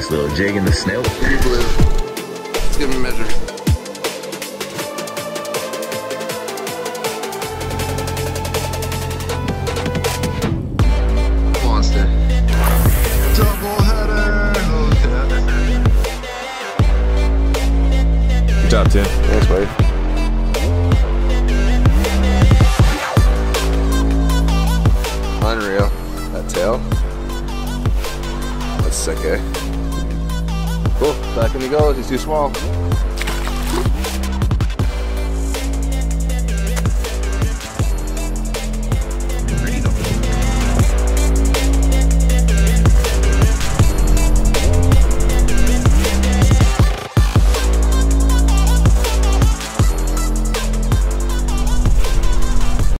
Nice little jig in the snout. Can you believe it? Let's give him a measure. Monster. Double header. Good job, Tim. Thanks, buddy. Unreal. That tail. That's sick, eh? Oh, back in he goes. He's too small.